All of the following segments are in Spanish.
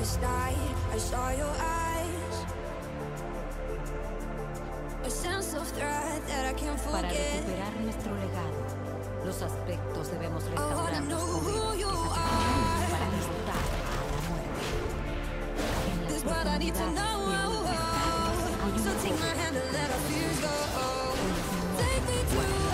I saw your eyes. A sense of threat that I can't Para recuperar nuestro legado, los aspectos debemos restaurar para disfrutar la muerte. This part I need to know. So take my hand and let our fears go. Take me to.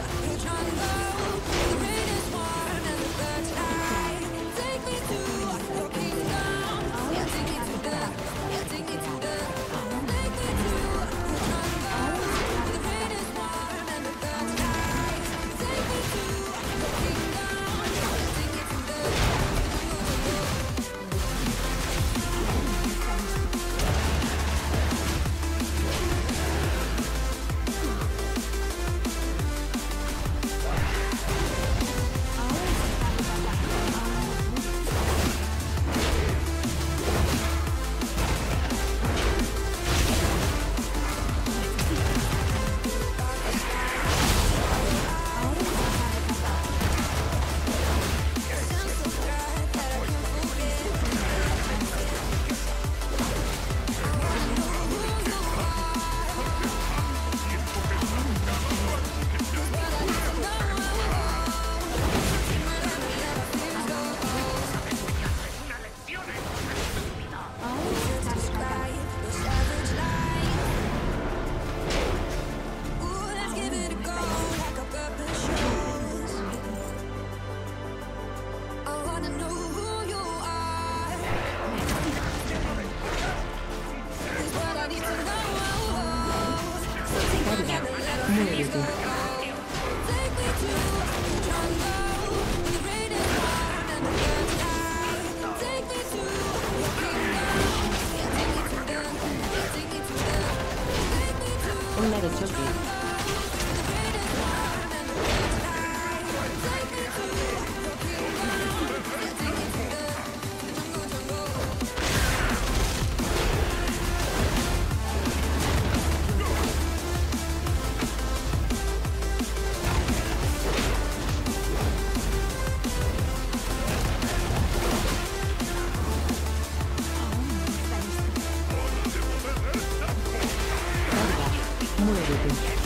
It's cookie. Muévete.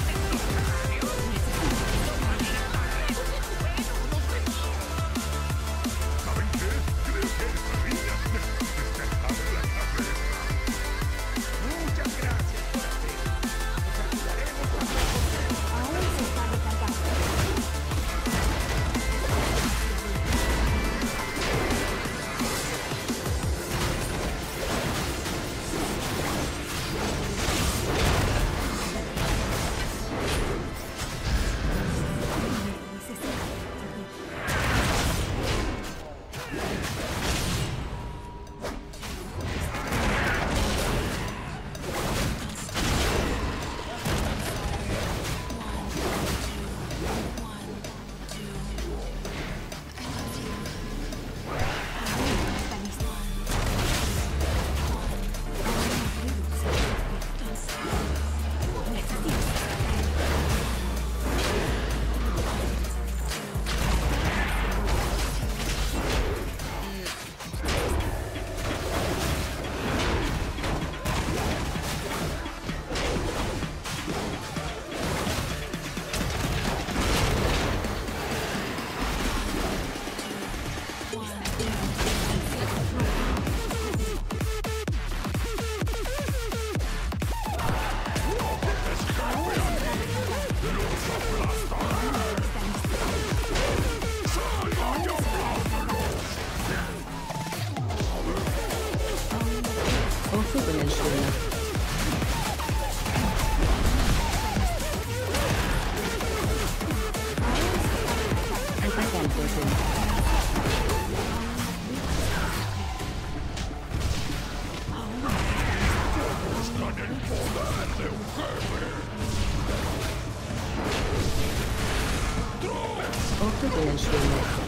finished in.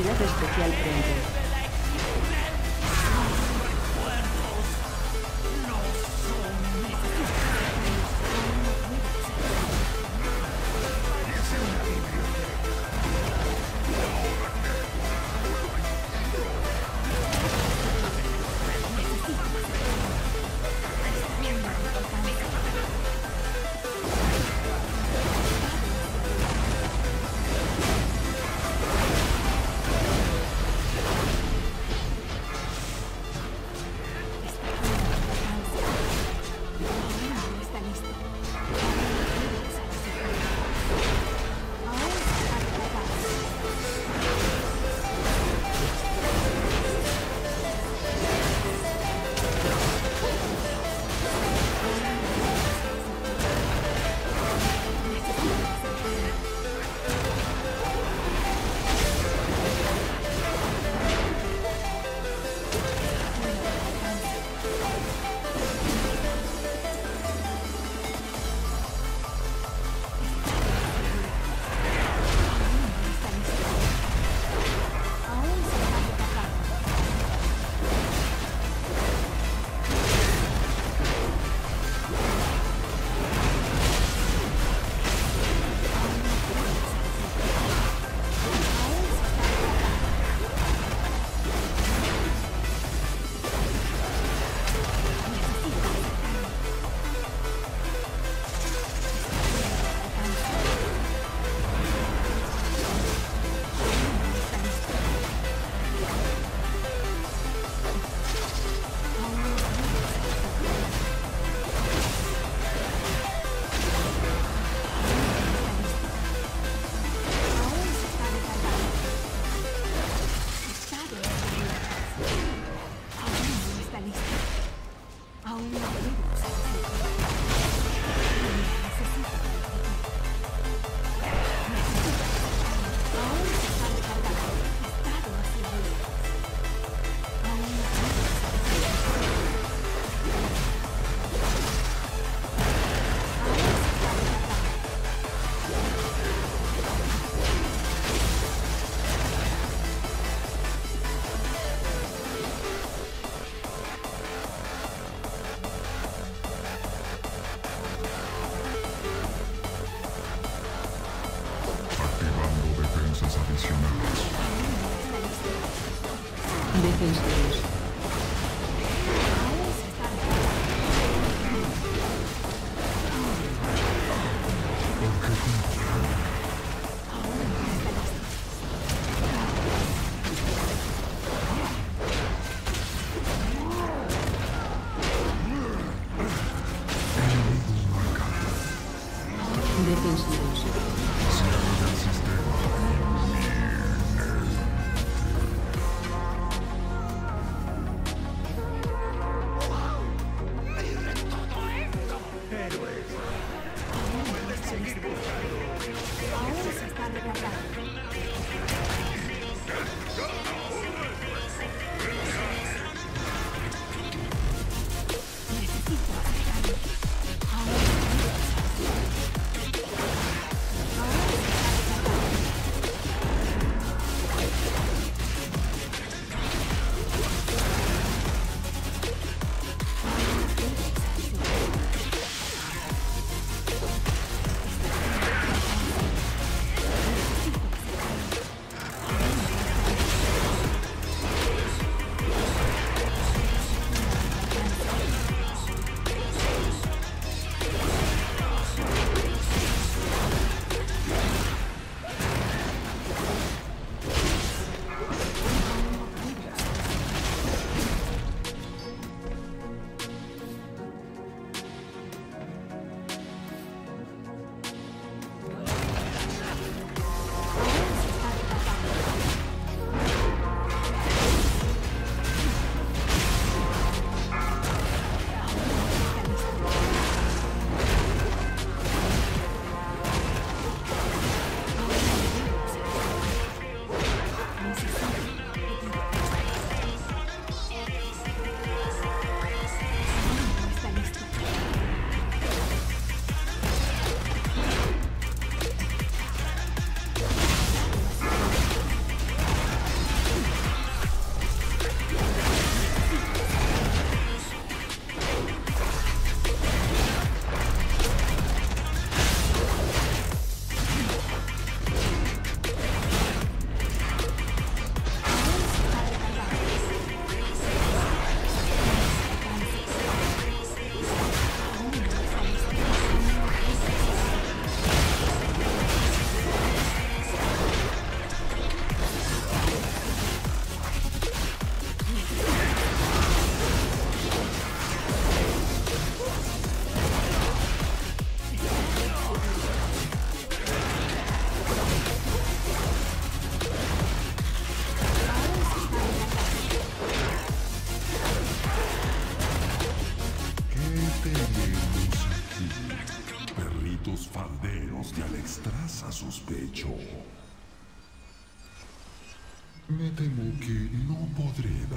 Especial.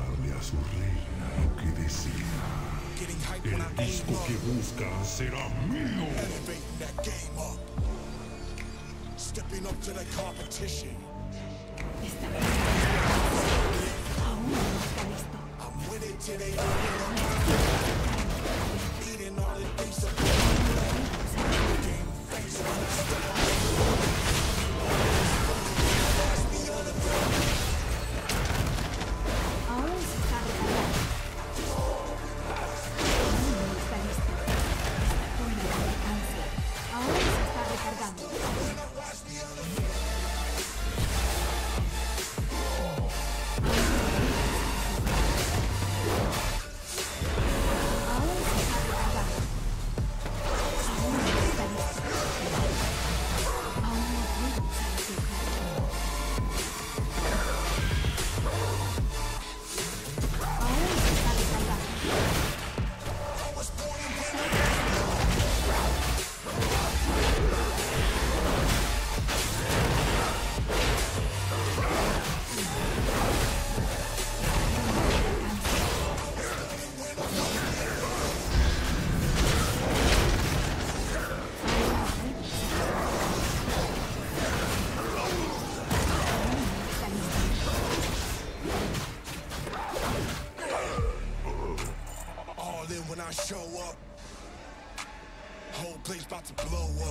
darle a su lo que desea. El disco que busca será mío. Stepping up to the competition. I'm winning today. Eating all the things game face.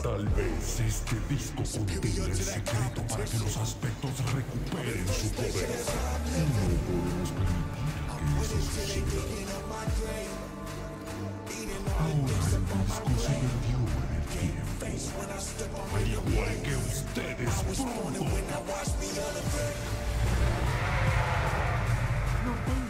Tal vez este disco contenga el secreto para que los aspectos recuperen su poder. Y no podemos permitir que eso suceda. Ahora el disco se perdió en el tiempo. Al igual que ustedes pronto. No